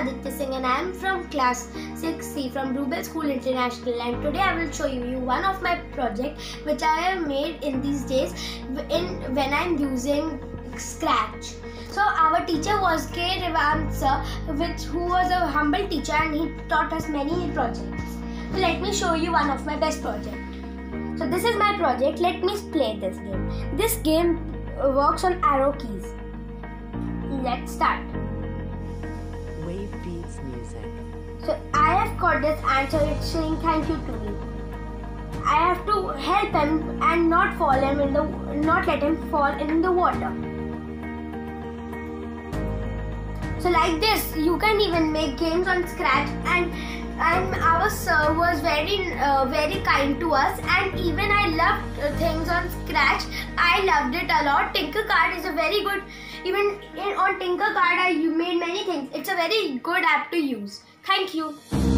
and I am from class 6C from Rubel School International and today I will show you one of my project which I have made in these days in when I am using Scratch. So our teacher was K. Revant sir which who was a humble teacher and he taught us many projects. So let me show you one of my best project. So this is my project. Let me play this game. This game works on arrow keys. Let's start. Music. So I have got this answer. It's saying thank you to me. I have to help him and not fall him in the not let him fall in the water. So like this, you can even make games on Scratch and and our sir was very uh, very kind to us and even I loved uh, things on Scratch. I loved it a lot. Tinkercad is a very good even in, on Tinkercad I made many things. It's a very good app to use. Thank you.